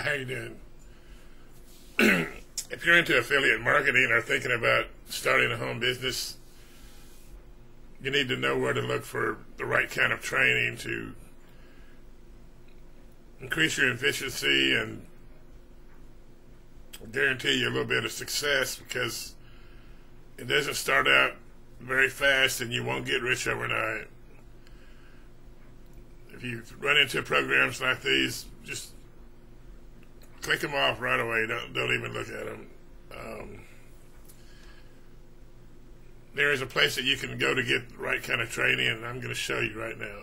How you doing? if you're into affiliate marketing or thinking about starting a home business, you need to know where to look for the right kind of training to increase your efficiency and guarantee you a little bit of success because it doesn't start out very fast and you won't get rich overnight. If you run into programs like these, just click them off right away. Don't don't even look at them. Um, there is a place that you can go to get the right kind of training, and I'm going to show you right now.